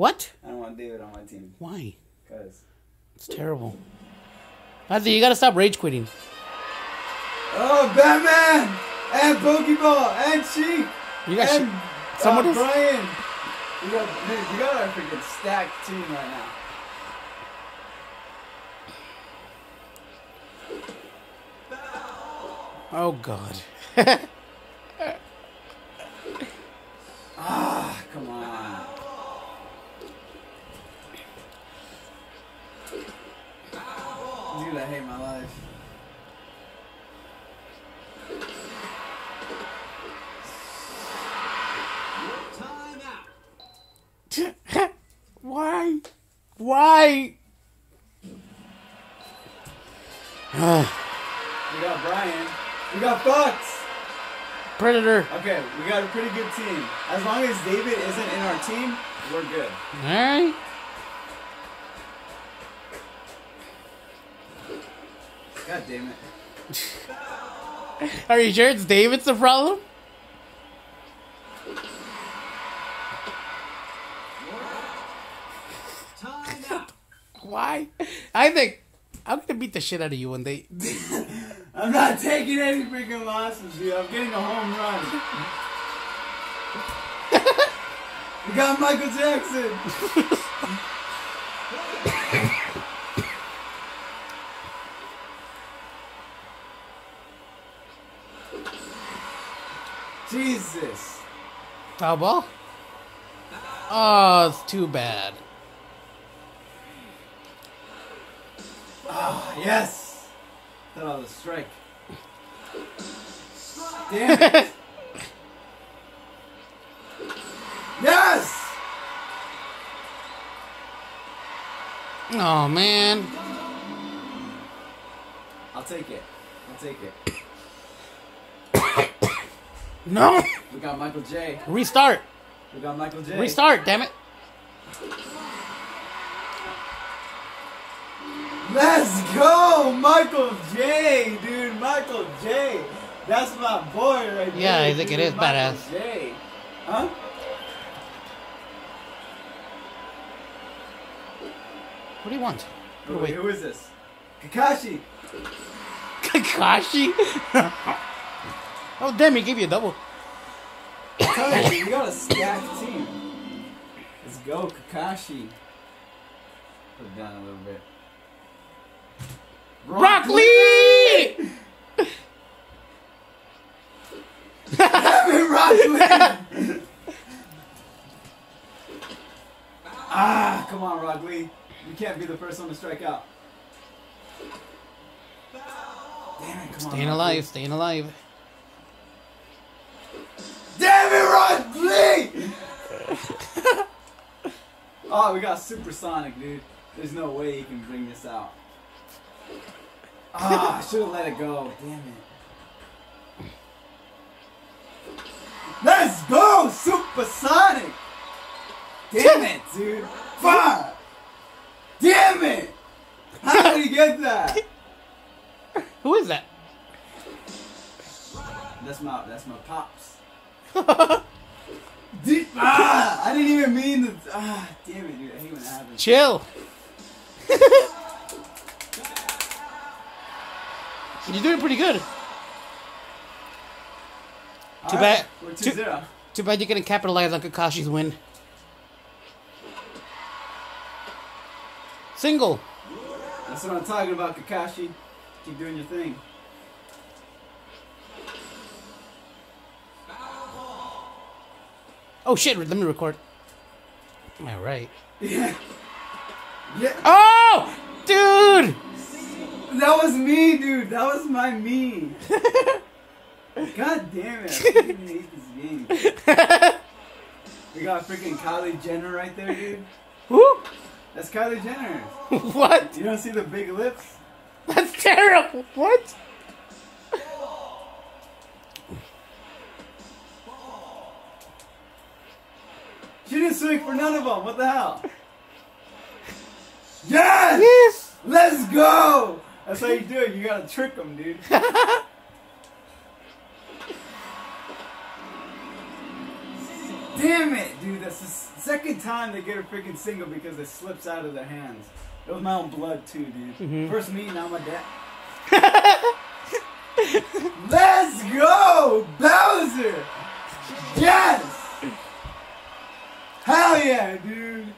What? I don't want David on my team Why? because. It's terrible. Matthew, you gotta stop rage quitting. Oh, Batman and Pokeball and Sheik You got and shit. Someone uh, Brian. You got, dude, you got a freaking stacked team right now. Oh God. Why? Why? We got Brian. We got Fox. Predator. Okay, we got a pretty good team. As long as David isn't in our team, we're good. Alright. God damn it. Are you sure it's David's the problem? Why? I think I'm gonna beat the shit out of you one day. I'm not taking any freaking losses, dude. I'm getting a home run. we got Michael Jackson. Jesus. Foul ball? Oh, it's too bad. Ah, yes. Thought I was a strike. Damn it. yes. Oh man. I'll take it. I'll take it. No. We got Michael J. Restart. We got Michael J. Restart. Damn it. Let's go, Michael J. Dude, Michael J. That's my boy right there. Yeah, I think it is Michael badass. J. Huh? What do you want? Put Wait, away. who is this? Kakashi. Kakashi. oh damn! He gave you a double. Tell you, got a stacked team. Let's go, Kakashi. Put it down a little bit. Rock Lee. Rock Lee! ah, come on, Rock Lee. You can't be the first one to strike out. Damn it, come on. Staying Rock alive. Lee. Staying alive. Damn it, Rock Lee! oh, we got Supersonic, dude. There's no way he can bring this out. Ah, I should have let it go. Damn it. Let's go, Supersonic! Damn it, dude. Fuck! Damn it! How did he get that? Who is that? That's my that's my pops. Dude, ah, I didn't even mean to. Ah, damn it, dude. I hate when that happens. Chill. You're doing pretty good. Too All bad- We're 2 too- 0. Too bad you couldn't capitalize on Kakashi's win. Single. That's what I'm talking about, Kakashi. Keep doing your thing. Oh shit! Let me record. All right. Yeah. Yeah. Oh, dude. That was me, dude. That was my me. God damn it. I hate this game. We got freaking Kylie Jenner right there, dude. Who? That's Kylie Jenner. What? You don't see the big lips? That's terrible. What? She didn't swing for none of them. What the hell? Yes! Yes. Let's go! That's how you do it. You gotta trick them, dude. Damn it, dude. That's the Second time they get a freaking single because it slips out of their hands. It was my own blood too, dude. Mhm. First me, now my dad. Let's go, Bowser! Yes! Hell yeah, dude!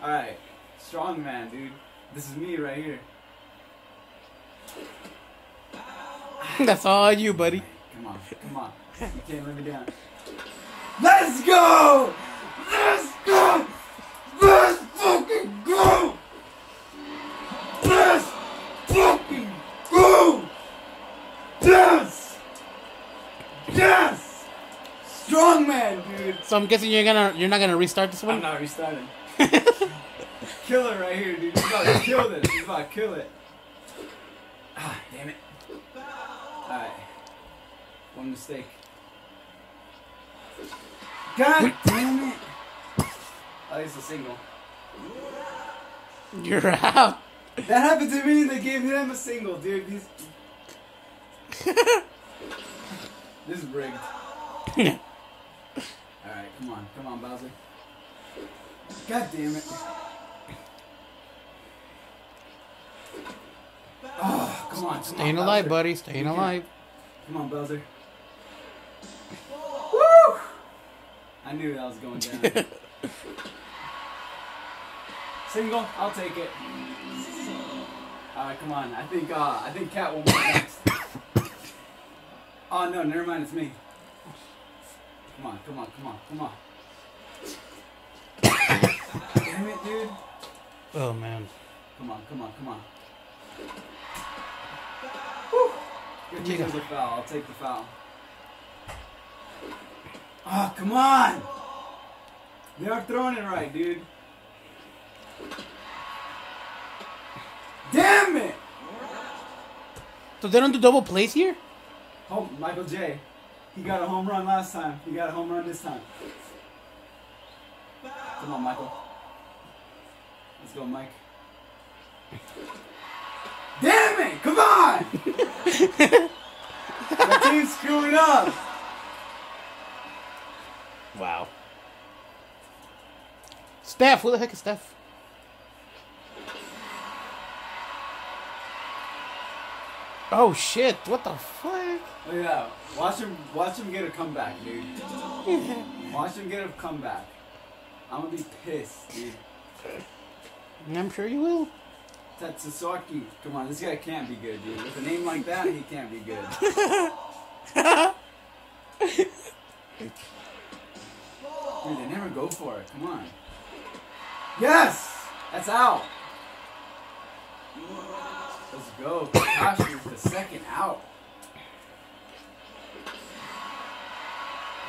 Alright, strong man, dude. This is me right here. That's all you, buddy. Come on, come on. You can't let me down. Let's go! Let's go! Let's fucking go! Let's fucking go! Yes! Yes! Strong man, dude. So I'm guessing you're gonna you're not gonna restart this one. I'm not restarting. Killer right here, dude. About to kill this. About to kill it. Ah, damn it. One mistake. God damn it. Oh, it's a single. You're out. That happened to me. They gave him a single, dude. He's... this is rigged. Alright, come on. Come on, Bowser. God damn it. Oh, come on. Come Staying on, alive, buddy. Staying alive. Come on, Bowser. I knew that was going down. Single, I'll take it. Alright, come on. I think uh I think Cat will win next. Oh no, never mind, it's me. Come on, come on, come on, come on. Damn it, dude. Oh man. Come on, come on, come on. Woo! Good Take thing it. it was a foul. I'll take the foul. Oh, come on! They are throwing it right, dude. Damn it! So they don't do double plays here? Oh, Michael J. He got a home run last time. He got a home run this time. Come on, Michael. Let's go, Mike. Damn it! Come on! My team's screwing up. Wow. Steph, who the heck is Steph? Oh shit! What the fuck? Look at that. Watch him. Watch him get a comeback, dude. Watch him get a comeback. I'm gonna be pissed, dude. I'm sure you will. Tatsusaki. Come on, this guy can't be good, dude. With a name like that, he can't be good. Dude, they never go for it. Come on. Yes! That's out. Let's go. With the second out.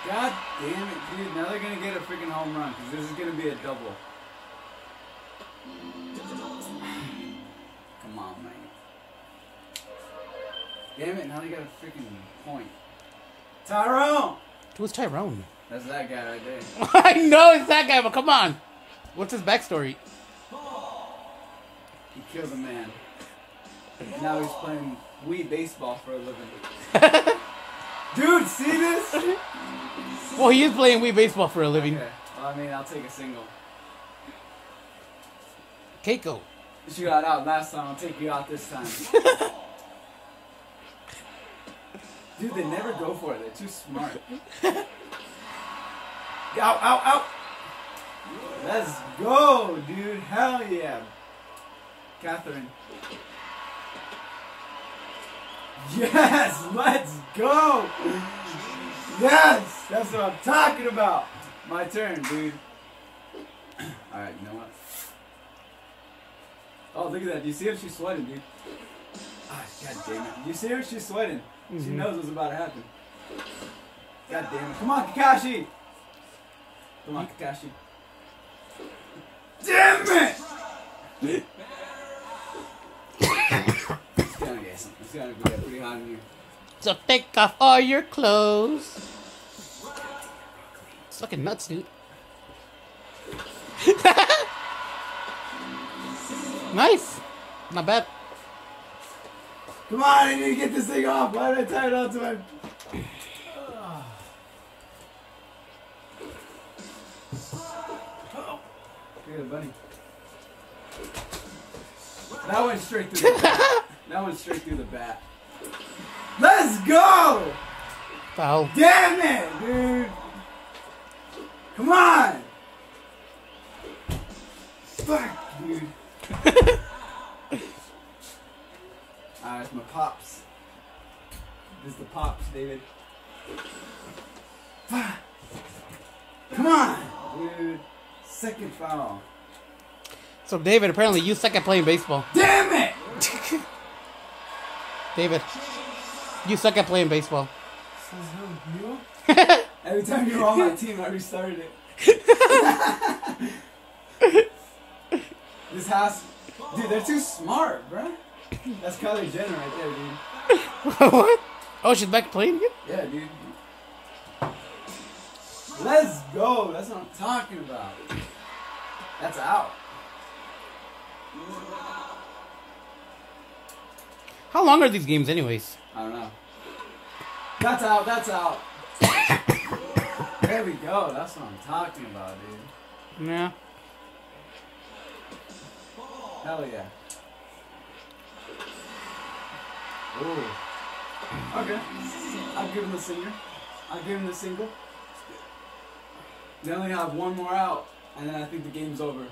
God damn it, dude. Now they're gonna get a freaking home run because this is gonna be a double. Come on, man. Damn it, now they got a freaking point. Tyrone! Who's Tyrone? That's that guy right there. I know it's that guy, but come on. What's his backstory? He killed a man. Now he's playing Wii baseball for a living. Dude, see this? Well, he is playing Wii baseball for a living. Okay. Well, I mean, I'll take a single. Keiko. You got out last time, I'll take you out this time. Dude, they never go for it. They're too smart. Ow, ow, ow! Let's go, dude. Hell yeah. Catherine. Yes, let's go. Yes, that's what I'm talking about. My turn, dude. All right, you know what? Oh, look at that. Do you see her? She's sweating, dude. Ah, God damn it. You see her? She's sweating. She Mhm. knows what's about to happen. God damn it. Come on, Kakashi. Come on, Kakashi. Damn it! it's gonna get some. It's gonna get pretty hot in here. So take off all your clothes. It's fucking nuts, dude. nice. Not bad. Come on, I need to get this thing off. Why did I tie it on to my... Look at the bunny. That went straight through the bat. That went straight through the bat. Let's go! Foul. Damn it, dude! Come on! Fuck, dude. Alright, it's my pops. This is the pops, David. Fuck. Come on, dude. Second foul. So, David, apparently you suck at playing baseball. Damn it! David, you suck at playing baseball. Who? You? Every time you were on my team, I restarted it. this house, dude, they're too smart, bruh. That's Kylie Jenner right there, dude. what? Oh, she's back playing again? Yeah, dude. Let's go. That's what I'm talking about. That's out. How long are these games, anyways? I don't know. That's out. That's out. there we go. That's what I'm talking about, dude. Yeah. Hell yeah. Ooh. Okay. I'll give him the singer. I'll give him the single. They only have one more out, and then I think the game's over.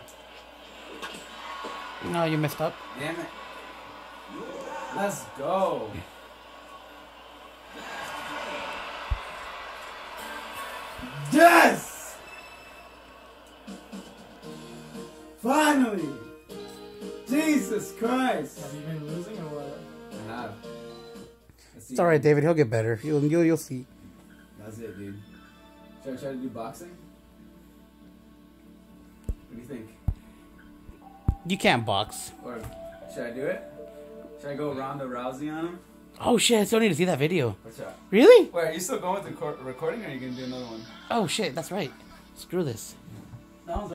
No, you messed up. Damn it. Let's go. Yes! Finally! Jesus Christ! Have you been losing or what? I have. It's alright, David. He'll get better. You'll, you'll, you'll see. That's it, dude. Should I try to do boxing? Do you think? You can't box. Or should I do it? Should I go Ronda Rousey on him? Oh, shit. I still need to see that video. What's up? Really? Wait, are you still going with the recording or are you going to do another one? Oh, shit. That's right. Screw this.